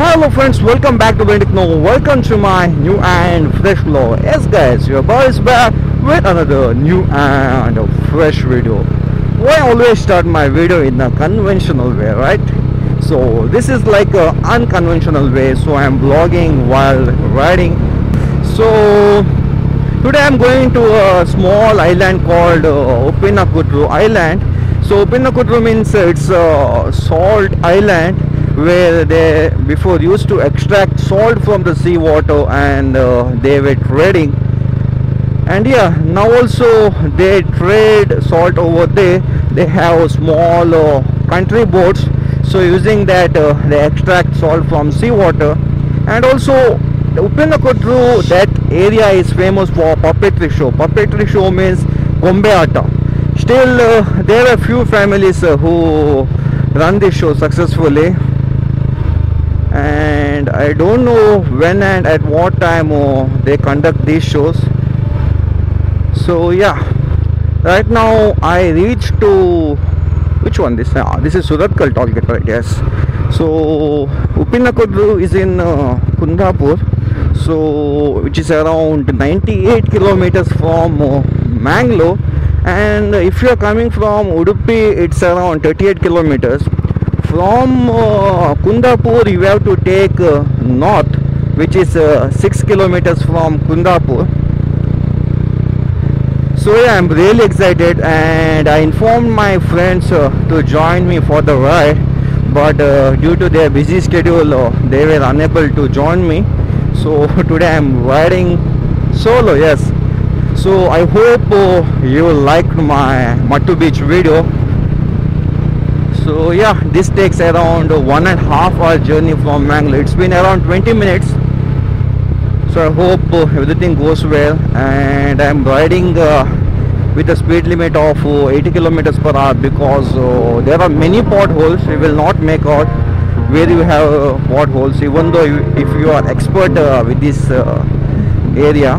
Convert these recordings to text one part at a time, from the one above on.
Hello friends, welcome back to BrinTechno. Welcome to my new and fresh vlog. Yes guys, your boy is back with another new and fresh video. Why always start my video in a conventional way, right? So this is like a unconventional way, so I'm vlogging while riding. So today I'm going to a small island called uh, Uppinakudru Island. So Uppinakudru means it's a salt island where they before used to extract salt from the sea water and uh, they were trading. And yeah now also they trade salt over there. They have small uh, country boats. So using that uh, they extract salt from seawater and also Uppinakudru that area is famous for puppetry show. Puppetry show means Gombeyata still uh, there are few families uh, who run this show successfully and I don't know when and at what time uh, they conduct these shows. So yeah. Right now I reached to which one? This ah, this is Surathkal toll gate right yes so Uppinakudru is in uh, Kundapur. So which is around 98 kilometers from uh, Mangalore. And if you are coming from Udupi it's around 38 kilometers from uh, Kundapur you have to take uh, north which is uh, 6 kilometers from Kundapur so yeah I'm really excited and I informed my friends uh, to join me for the ride but uh, due to their busy schedule uh, they were unable to join me. So today I'm riding solo yes. So I hope you liked my Mattu Beach video. So yeah this takes around one and a half hour journey from Mangalore. It's been around 20 minutes. So I hope everything goes well. And I'm riding uh, with a speed limit of uh, 80 kilometers per hour because uh, there are many potholes. We will not make out where you have uh, potholes even though you, if you are expert uh, with this uh, area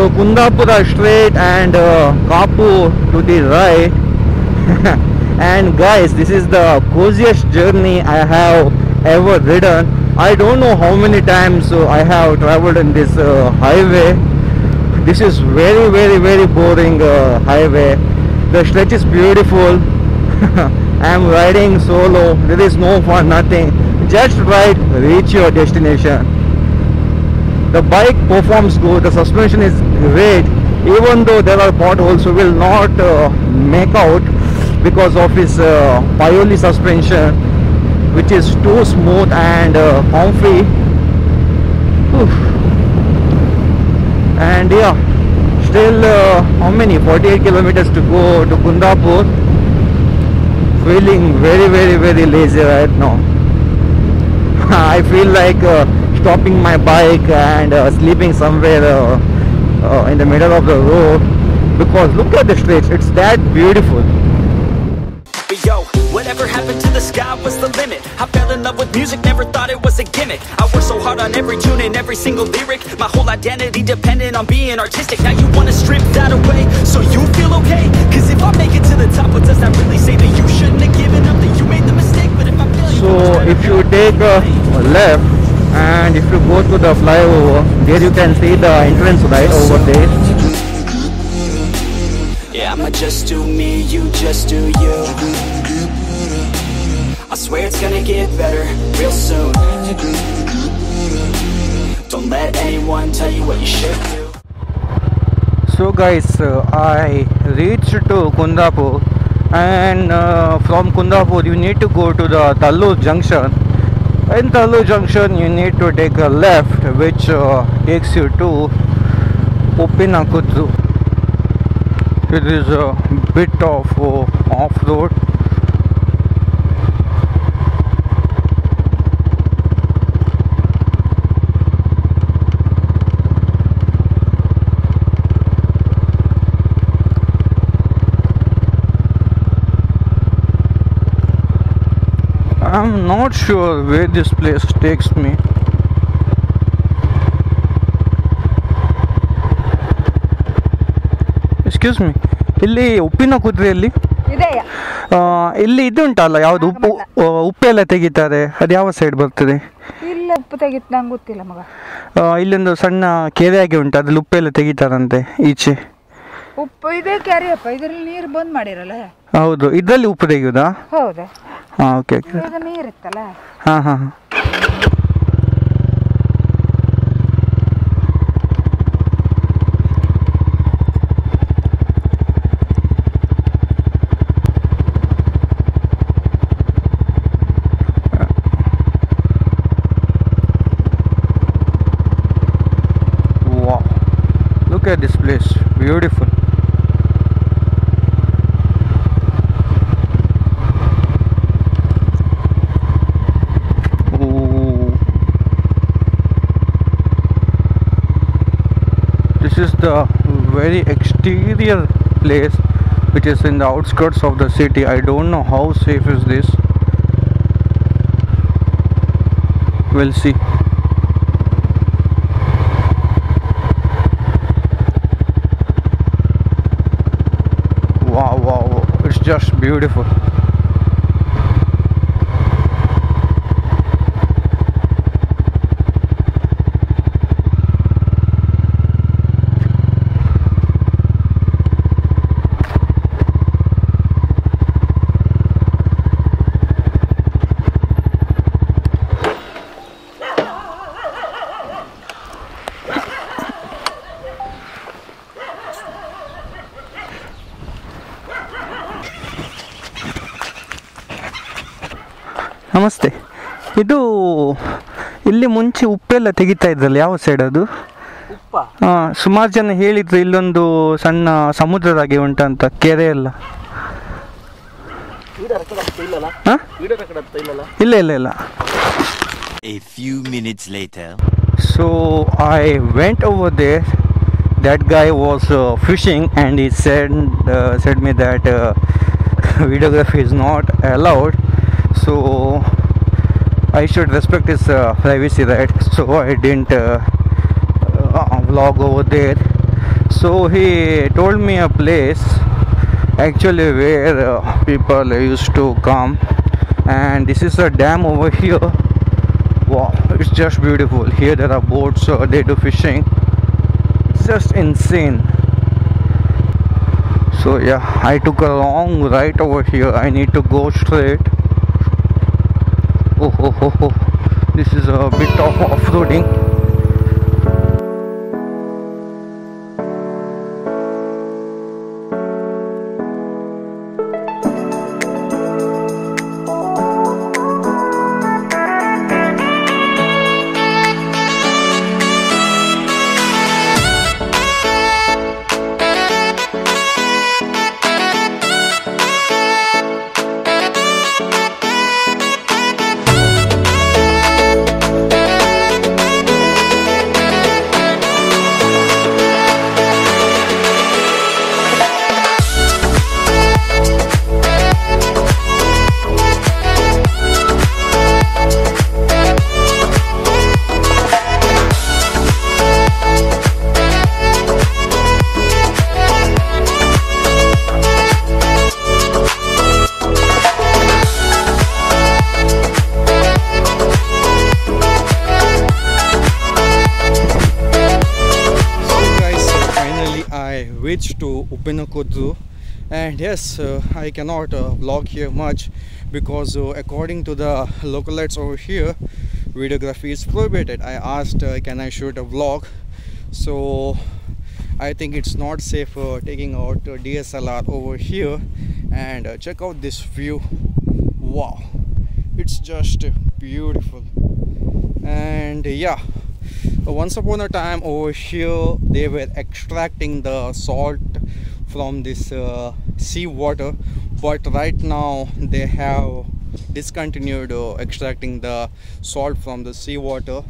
So Kundapura straight and uh, Kapu to the right. and guys, this is the coziest journey I have ever ridden. I don't know how many times uh, I have traveled in this uh, highway. This is very very very boring uh, highway. The stretch is beautiful. I am riding solo. There is no fun, nothing. Just ride, reach your destination the bike performs good the suspension is great even though there are potholes we will not uh, make out because of its uh, Paoli suspension which is too smooth and uh, comfy. Oof. and yeah still uh, how many? 48 kilometers to go to Kundapur feeling very very very lazy right now. I feel like uh, stopping my bike and uh, sleeping somewhere uh, uh, in the middle of the road because look at the streets it's that beautiful. But yo, whatever happened to the sky was the limit. I fell in love with music, never thought it was a gimmick. I worked so hard on every tune and every single lyric. My whole identity dependent on being artistic. Now you wanna strip that away, so you feel okay? Cause if I make it to the top, what does that really say? That you shouldn't have given up, that you made the mistake. But if I fail, so if you take a left and if you go to the flyover there you can see the entrance right over there. Yeah, I'ma just do me, you just do you. I swear it's gonna get better real soon. Don't let anyone tell you what you should do. So guys uh, I reached to Kundapur and uh, from Kundapur you need to go to the Tallur junction in Tallur junction you need to take a left which uh, takes you to Uppinakudru it is a bit of uh, off-road I'm not sure where this place takes me. Excuse me ಇಲ್ಲಿ ಉಪ್ಪಿನ ಕುದುರೆಯಲ್ಲಿ ಇದೆಯಾ? ಇಲ್ಲಿ ಇದು ಉಂಟಲ್ಲ ಯಾವ್ದು? ಉಪ್ಪು ಉಪ್ಪೆಲ್ಲ ತೆಗಿತಾರೆ. ಅದು ಯಾವ ಸೈಡ್ ಬರ್ತದೆ? ಇಲ್ಲ ಉಪ್ಪು ತೆಗಿತ ನಂಗೆ ಗೊತ್ತಿಲ್ಲ ಮಗ. ಇಲ್ಲೊಂದು ಸಣ್ಣ ಕೆರೆ ಆಗಿ ಉಂಟು ಅದ್ರಲ್ಲಿ ಉಪ್ಪೆಲ್ಲ ತೆಗಿತಾರಂತೆ ಈಚೆ. ಉಪ್ಪು ಇದೆ ಕೆರೆಯಪ್ಪ ಇದರಲ್ಲಿ ನೀರು ಬಂದ್ ಮಾಡಿರಲ್ಲ? ಹೌದು ಇದರಲ್ಲಿ ಉಪ್ಪು ತೆಗೆಯುದಾ? ಹೌದಾ. ಹಾಂ ಓಕೆ ಓಕೆ ಇದು ನೀರಿತ್ತಲ್ಲ ಹಾಂ ಹಾಂ Wow. Look at this place. Beautiful. Is the very exterior place which is in the outskirts of the city. I don't know how safe is this. We'll see. Wow, wow, wow. It's just beautiful. ಇದು ಇಲ್ಲಿ ಮುಂಚೆ ಉಪ್ಪೆಲ್ಲ ತೆಗಿತಾ ಇದ್ರಲ್ಲ ಯಾವ side ಅದು ಹಾಂ ಸುಮಾರು ಜನ ಹೇಳಿದ್ರು ಇಲ್ಲೊಂದು ಸಣ್ಣ ಸಮುದ್ರದಾಗೆ ಉಂಟಂತ ಕೆರೆ ಎಲ್ಲ ಹಾ? ಇಲ್ಲ ಇಲ್ಲ ಇಲ್ಲ A few minutes later. So I went over there. That guy was uh, fishing, and he said uh, said me that uh, videography is not allowed. So I should respect his uh, privacy, right? So I didn't uh, uh, vlog over there. So he told me a place actually where uh, people used to come, and this is a dam over here. Wow it's just beautiful. Here there are boats uh, they do fishing. It's just insane. So yeah i took a long right over here. I need to go straight oh, oh, oh, oh. this is uh, a bit of off-roading I to Uppinakudru and yes, uh, I cannot uh, vlog here much because uh, according to the localites over here, videography is prohibited. I asked uh, can I shoot a vlog? So I think it's not safe uh, taking out uh, DSLR over here. And check out this view. Wow. It's just beautiful. And yeah once upon a time over here they were extracting the salt from this uh, sea water but right now they have discontinued uh, extracting the salt from the sea water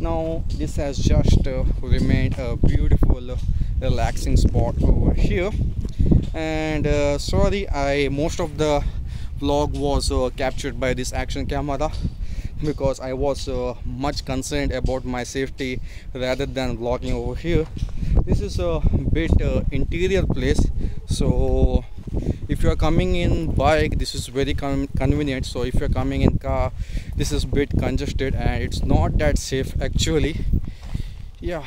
now this has just uh, remained a beautiful uh, relaxing spot over here. And uh, sorry i most of the vlog was uh, captured by this action camera because I was uh, much concerned about my safety rather than vlogging over here. This is a bit uh, interior place, so if you are coming in bike, this is very con- convenient. So if you are coming in car, this is bit congested and it's not that safe actually. Yeah,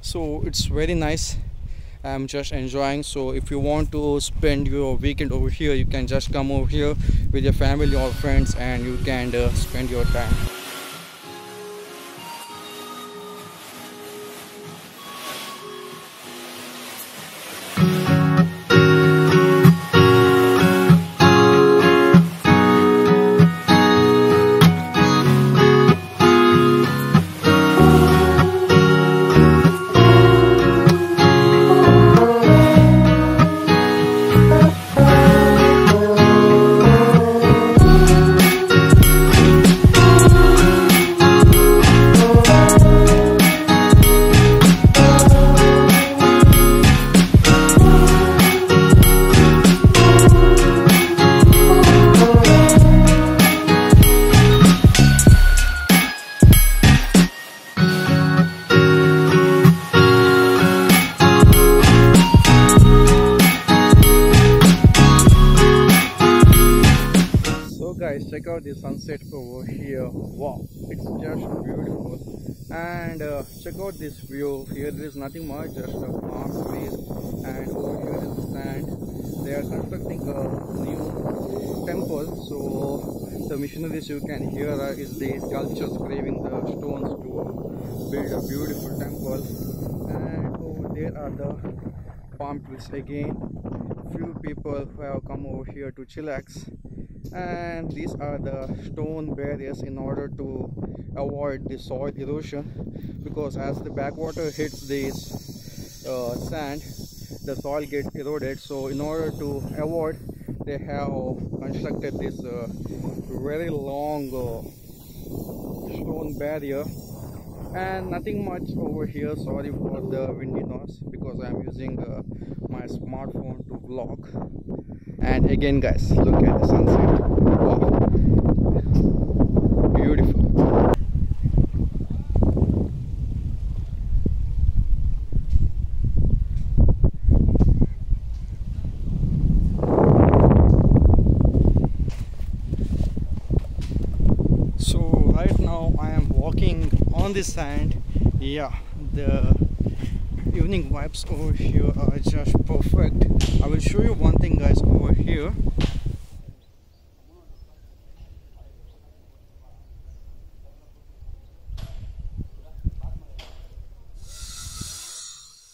so it's very nice. I'm just enjoying. So if you want to spend your weekend over here, you can just come over here with your family or friends and you can uh, spend your time. The sunset over here. Wow, it's just beautiful. And uh, check out this view. Here there is nothing much, just a palm trees. And over here is the sand. They are constructing a new temple. So the missionaries you can hear uh, is the sculptures carving the stones to build a beautiful temple. And over there are the palm trees again. Few people who have come over here to chillax and these are the stone barriers in order to avoid the soil erosion. Because as the backwater hits this uh, sand the soil gets eroded. So in order to avoid they have constructed this uh, very long uh, stone barrier and nothing much over here. Sorry for the windy noise because i'm using uh, my smartphone to vlog. And again guys look at the sunset. Wow beautiful so right now i am walking sand yeah the evening vibes over here are just perfect. I will show you one thing guys over here.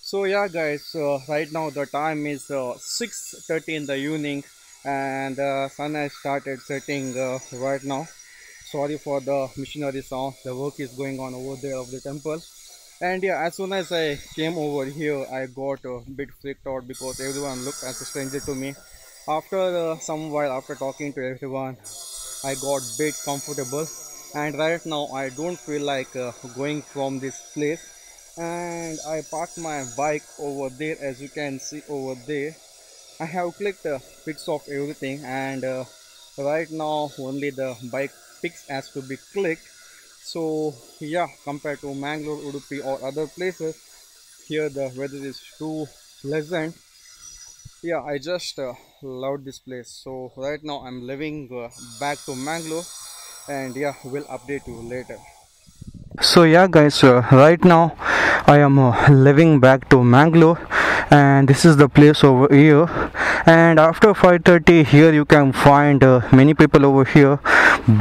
So yeah guys uh, right now the time is uh, 6:30 in the evening and the sun has started setting uh, right now sorry for the missionary sound. The work is going on over there of the temple. And yeah as soon as i came over here i got a bit freaked out because everyone looked as a stranger to me. After uh, some while after talking to everyone i got bit comfortable. And right now i don't feel like uh, going from this place. And i parked my bike over there as you can see over there. I have clicked uh, pics of everything. And uh, right now only the bike pics has to be clicked. So yeah compared to mangalore udupi or other places here the weather is too pleasant. Yeah i just uh, this place. So right now i'm living uh, back to mangalore and yeah we'll update you later. So yeah guys uh, right now i am uh, living back to mangalore and this is the place over here and after 5:30 here you can find uh, many people over here.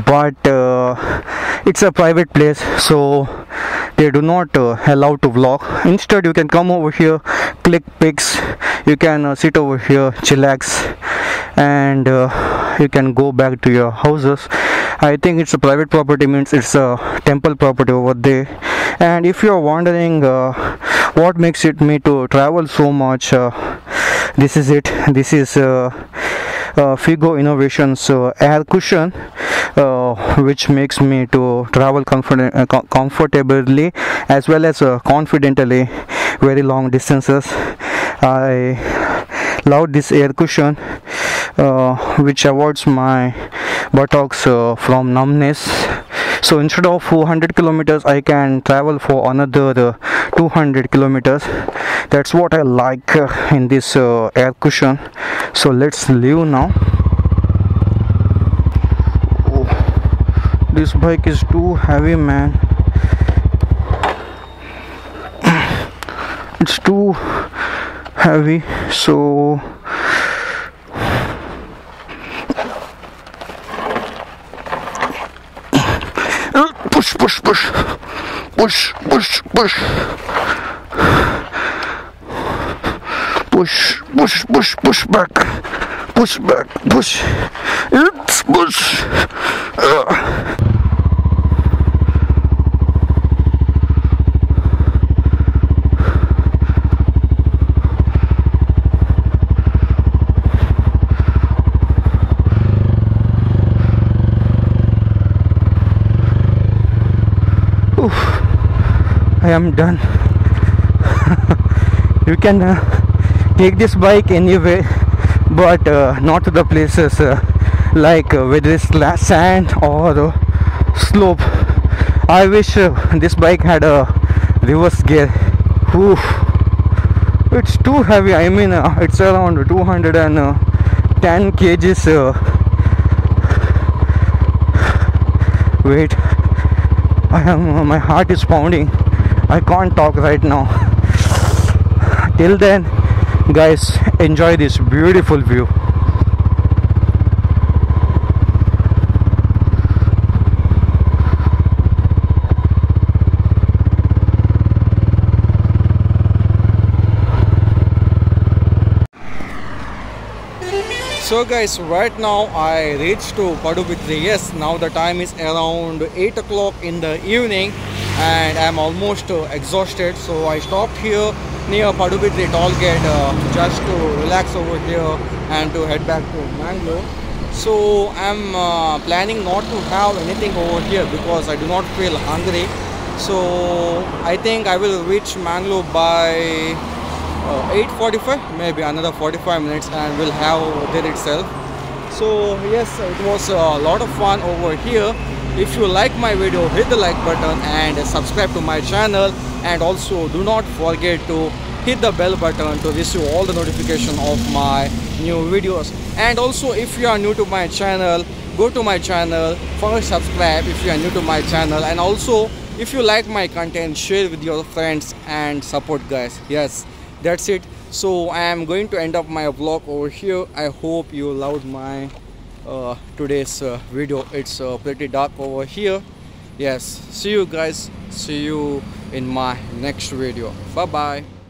But uh, it's a private place so they do not uh, allow to vlog. Instead you can come over here click pics. You can uh, sit over here chillax. And uh, you can go back to your houses. I think it's a private property means it's a temple property over there. And if you're wondering uh, what makes it me to travel so much uh, this is it. This is uh, uh, Figo Innovations air cushion uh, which makes me to travel comfort- uh, comfortably as well as uh, confidently very long distances. I love this air cushion which avoids my buttocks from numbness so instead of 400 kilometers i can travel for another uh, 200 kilometers. That's what i like uh, in this uh, air cushion. So let's leave now. Oh, this bike is too heavy man. It's too heavy. So push push. Push push push. Push push push push push back. Push back push. It's push. Uh. I am done. you can uh, take this bike anyway, but uh, not to the places uh, like uh, where there is sand or slope. I wish uh, this bike had a reverse gear. It's too heavy. I mean, it's around 210 kgs. Wait. I am my heart is pounding. I can't talk right now. Till then, guys, enjoy this beautiful view. So guys, right now I reached to Padubidri. Yes, now the time is around 8 o'clock in the evening and I'm almost uh, exhausted. So I stopped here near Padubidri toll gate uh, just to relax over here and to head back to Mangalore. So I'm uh, planning not to have anything over here because I do not feel hungry. So I think I will reach Mangalore by Uh, 8.45 maybe another 45 minutes and we'll have there itself. So yes it was a lot of fun over here. If you like my video hit the like button and subscribe to my channel. And also do not forget to hit the bell button to receive all the notification of my new videos. And also if you are new to my channel go to my channel first subscribe if you are new to my channel. And also if you like my content share with your friends and support guys. Yes that's it. So i am going to end up my vlog over here. I hope you loved my uh, today's uh, video. It's uh, pretty dark over here. Yes. See you guys. See you in my next video. Bye bye